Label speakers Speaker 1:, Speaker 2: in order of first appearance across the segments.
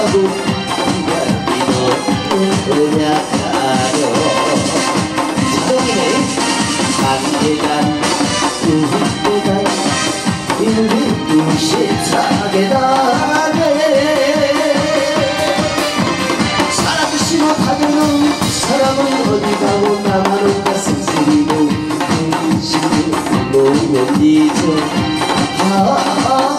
Speaker 1: 하고 이거 올라가요 자동이네 단계단 두개단 일일두 십사계단에 사람 심어 다녀놓은 사람은 어디 가고 나만은 가슴 쓰리고 음식을 못 잊어 아, 아, 아.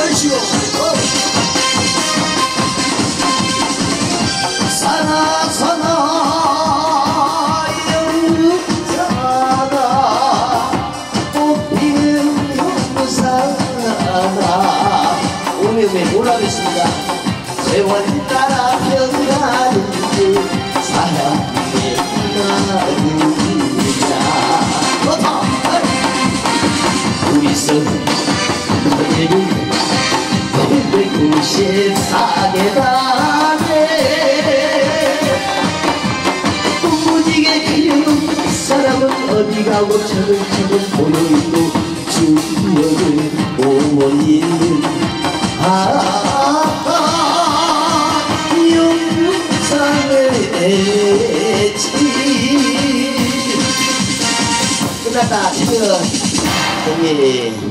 Speaker 1: 아이씨고 사나 사나 영사나 꽃피는 형사나 오메 오메 올라가겠습니다 세월 따라 변 194계단에 꿈무지게 그려놓은 사람은 어디 가고 차근차근 모여있고 주역을 못 있는 아, 아, 영상을 했지. 끝났다. 지금. 형님